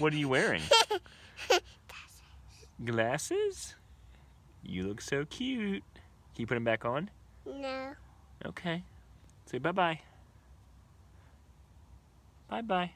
What are you wearing? Glasses? You look so cute. Can you put them back on? No. Okay. Say bye-bye. Bye-bye.